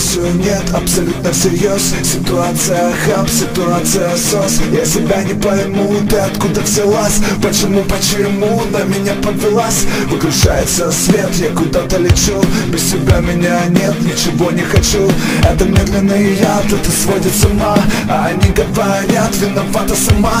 все нет, абсолютно всерьез. Ситуация хаб, ситуация сос. Я себя не пойму, ты откуда взялась? Почему, почему на меня подвелась? Выключается свет, я куда-то лечу. Без тебя меня нет, ничего не хочу. Это медленный яд, это сводит с ума. А они говорят, виновата сама.